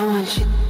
I want you.